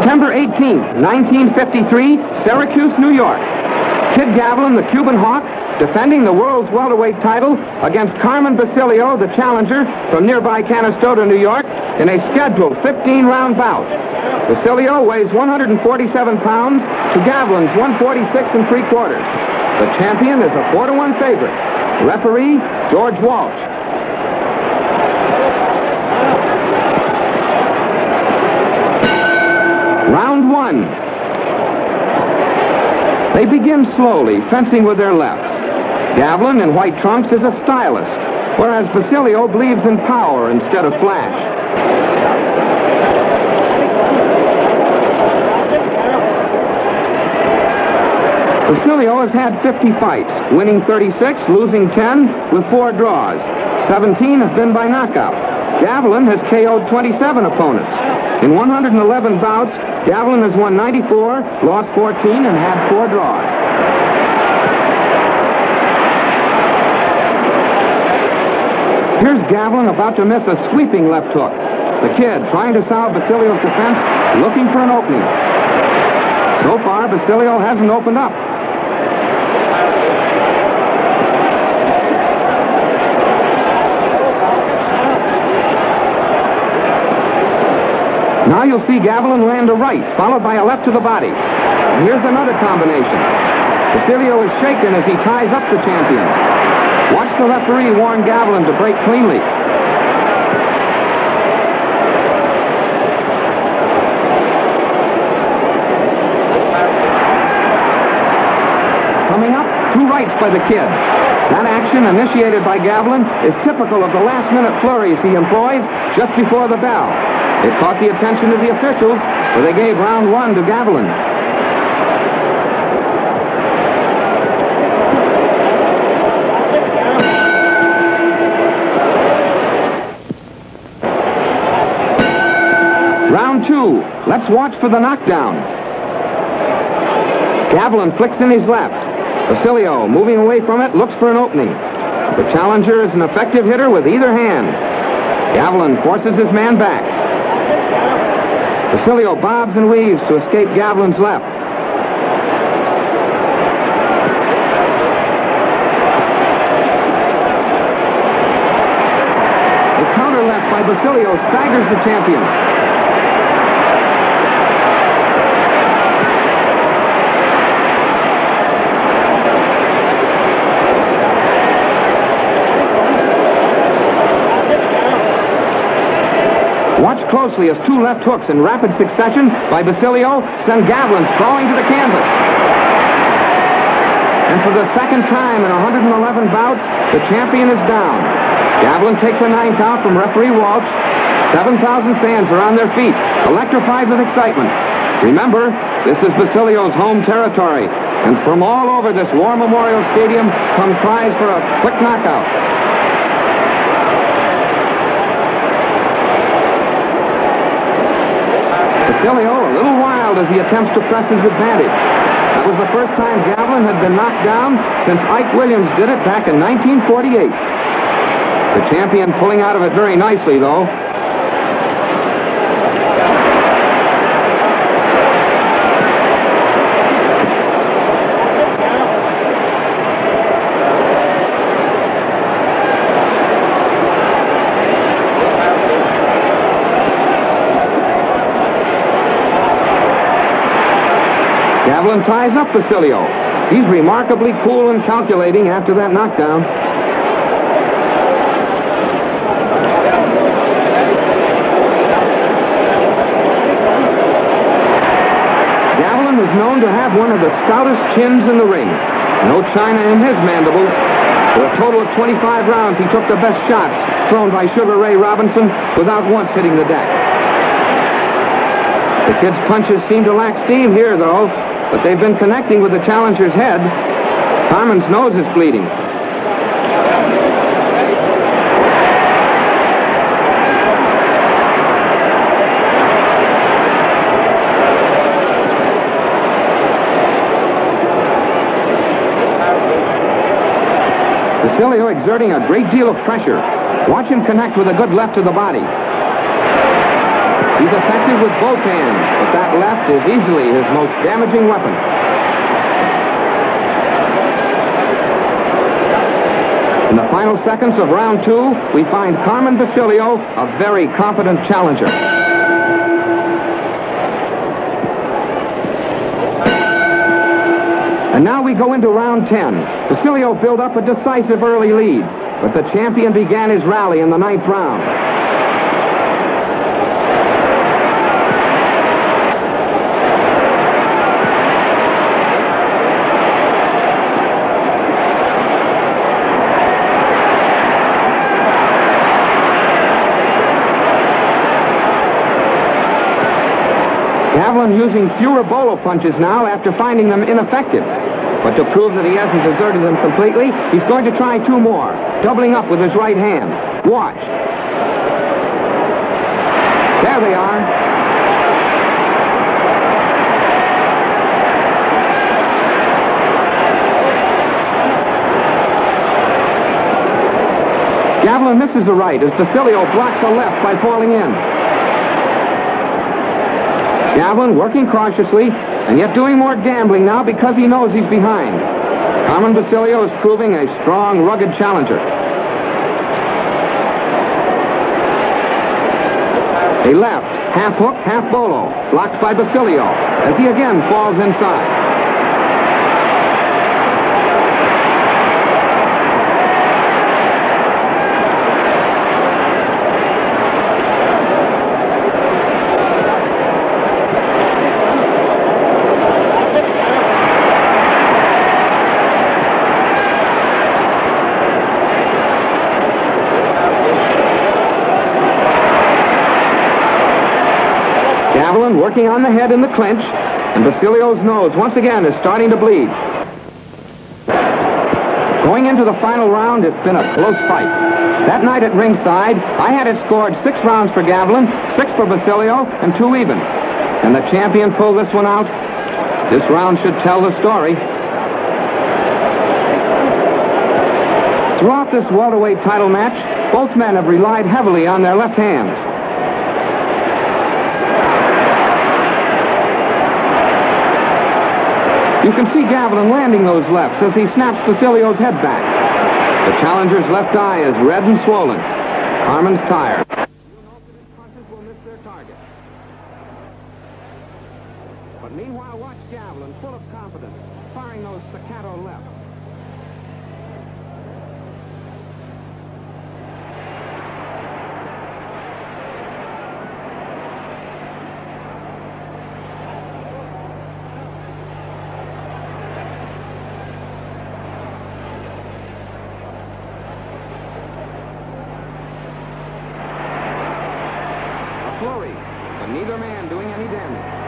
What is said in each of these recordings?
September 18, 1953, Syracuse, New York. Kid Gavilan, the Cuban Hawk, defending the world's welterweight title against Carmen Basilio, the challenger from nearby Canastota, New York, in a scheduled 15-round bout. Basilio weighs 147 pounds to Gavilan's 146 and three quarters. The champion is a 4 to 1 favorite. Referee, George Walsh. Round They begin slowly, fencing with their lefts. Gavilan in white trunks is a stylist, whereas Basilio believes in power instead of flash. Basilio has had 50 fights, winning 36, losing 10, with four draws. 17 have been by knockout. Gavilan has KO'd 27 opponents. In 111 bouts, Gavilan has won 94, lost 14, and had four draws. Here's Gavilan about to miss a sweeping left hook. The kid, trying to solve Basilio's defense, looking for an opening. So far, Basilio hasn't opened up. Now you'll see Gavilan land a right, followed by a left to the body. And here's another combination. Basilio is shaken as he ties up the champion. Watch the referee warn Gavilan to break cleanly. Coming up, two rights by the kid. That action, initiated by Gavilan, is typical of the last-minute flurries he employs just before the bell. It caught the attention of the officials, so they gave round one to Gavilan. Round two. Let's watch for the knockdown. Gavilan flicks in his left. Basilio, moving away from it, looks for an opening. The challenger is an effective hitter with either hand. Gavilan forces his man back. Basilio bobs and weaves to escape Gavilan's left. A counter left by Basilio staggers the champion. Watch closely as two left hooks in rapid succession by Basilio send Gavilan sprawling to the canvas. And for the second time in 111 bouts, the champion is down. Gavilan takes a nine count from referee Walsh. 7,000 fans are on their feet, electrified with excitement. Remember, this is Basilio's home territory, and from all over this War Memorial Stadium come cries for a quick knockout. Basilio a little wild as he attempts to press his advantage. That was the first time Gavilan had been knocked down since Ike Williams did it back in 1948. The champion pulling out of it very nicely, though. Gavilan ties up Basilio. He's remarkably cool and calculating after that knockdown. Gavilan is known to have one of the stoutest chins in the ring. No china in his mandible. For a total of 25 rounds, he took the best shots thrown by Sugar Ray Robinson without once hitting the deck. The kid's punches seem to lack steam here, though, but they've been connecting with the challenger's head. Carmen's nose is bleeding. Basilio exerting a great deal of pressure. Watch him connect with a good left to the body. He's effective with both hands, but that left is easily his most damaging weapon. In the final seconds of round two, we find Carmen Basilio a very competent challenger. And now we go into round 10. Basilio built up a decisive early lead, but the champion began his rally in the ninth round. Gavilan using fewer bolo punches now after finding them ineffective. But to prove that he hasn't deserted them completely, he's going to try two more, doubling up with his right hand. Watch. There they are. Gavilan misses a right as Basilio blocks a left by falling in. Gavilan working cautiously and yet doing more gambling now because he knows he's behind. Carmen Basilio is proving a strong, rugged challenger. A left, half hook, half bolo, blocked by Basilio as he again falls inside. Gavilan working on the head in the clinch, and Basilio's nose once again is starting to bleed. Going into the final round, it's been a close fight. That night at ringside, I had it scored six rounds for Gavilan, six for Basilio, and two even. And the champion pulled this one out? This round should tell the story. Throughout this welterweight title match, both men have relied heavily on their left hands. You can see Gavilan landing those lefts as he snaps Basilio's head back. The challenger's left eye is red and swollen. Carmen's tired. will miss their target. But meanwhile, watch Gavilan, full of confidence, firing those staccato lefts. A flurry, but neither man doing any damage.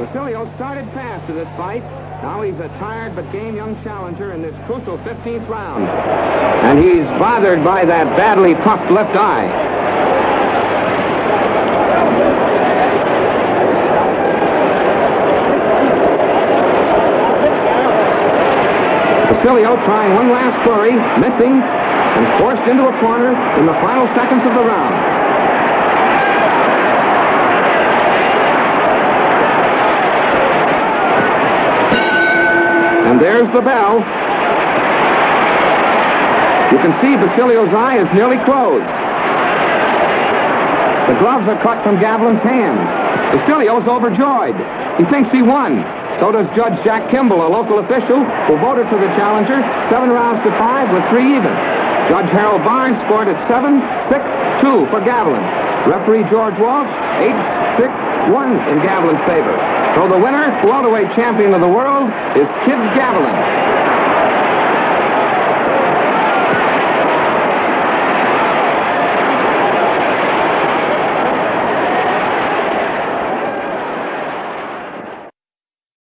Basilio started fast to this fight. Now he's a tired but game young challenger in this crucial 15th round. And he's bothered by that badly puffed left eye. Basilio trying one last flurry, missing, and forced into a corner in the final seconds of the round. And there's the bell. You can see Basilio's eye is nearly closed. The gloves are cut from Gavilan's hands. Basilio's overjoyed. He thinks he won. So does Judge Jack Kimball, a local official, who voted for the challenger, seven rounds to five with three even. Judge Harold Barnes scored at seven, six, two for Gavilan. Referee George Walsh, eight, six, one in Gavilan's favor. So the winner, welterweight champion of the world, is Kid Gavilan.